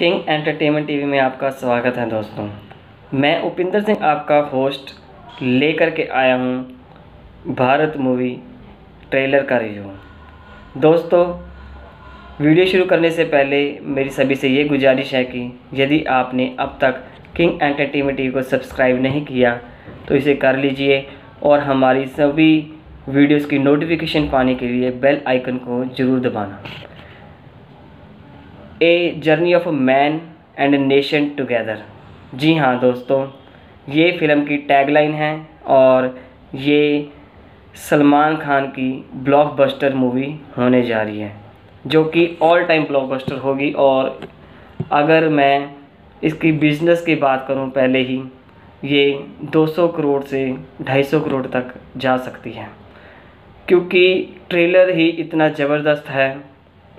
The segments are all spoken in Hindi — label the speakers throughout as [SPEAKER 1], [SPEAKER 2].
[SPEAKER 1] किंग एंटरटेनमेंट टीवी में आपका स्वागत है दोस्तों। मैं उपिंदर सिंह आपका होस्ट लेकर के आया हूँ भारत मूवी ट्रेलर का रिव्यू दोस्तों, वीडियो शुरू करने से पहले मेरी सभी से ये गुजारिश है कि यदि आपने अब तक किंग एंटरटेनमेंट टीवी को सब्सक्राइब नहीं किया तो इसे कर लीजिए और हमारी सभी वीडियोस की नोटिफिकेशन पाने के लिए बेल आइकन को ज़रूर दबाना। A journey of a man and a nation together जी हाँ दोस्तों, ये फ़िल्म की टैगलाइन है और ये सलमान खान की ब्लॉकबस्टर मूवी होने जा रही है, जो कि ऑल टाइम ब्लॉकबस्टर होगी। और अगर मैं इसकी बिज़नेस की बात करूँ, पहले ही ये 200 करोड़ से 250 करोड़ तक जा सकती है, क्योंकि ट्रेलर ही इतना ज़बरदस्त है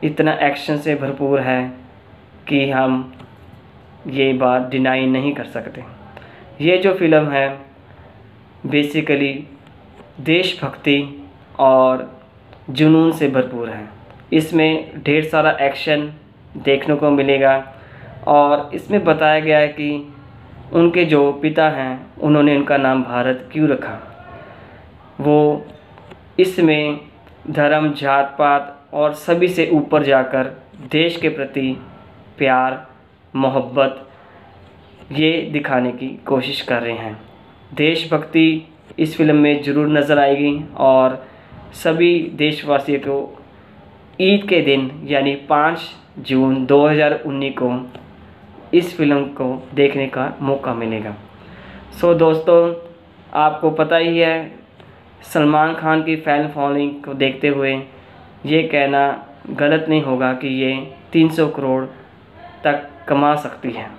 [SPEAKER 1] इतना एक्शन से भरपूर है कि हम ये बात डिनाई नहीं कर सकते। ये जो फ़िल्म है बेसिकली देशभक्ति और जुनून से भरपूर है। इसमें ढेर सारा एक्शन देखने को मिलेगा और इसमें बताया गया है कि उनके जो पिता हैं, उन्होंने उनका नाम भारत क्यों रखा? वो इसमें धर्म जात पात और सभी से ऊपर जाकर देश के प्रति प्यार, मोहब्बत, ये दिखाने की कोशिश कर रहे हैं। देशभक्ति इस फ़िल्म में ज़रूर नज़र आएगी और सभी देशवासियों को ईद के दिन, यानी पाँच जून 2019 को इस फ़िल्म को देखने का मौका मिलेगा। सो दोस्तों, आपको पता ही है सलमान खान की फ़ैन फॉलोइंग को देखते हुए ये कहना गलत नहीं होगा कि ये 300 करोड़ तक कमा सकती है।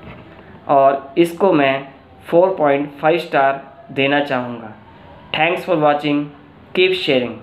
[SPEAKER 1] और इसको मैं 4.5 स्टार देना चाहूँगा। Thanks for watching. Keep sharing.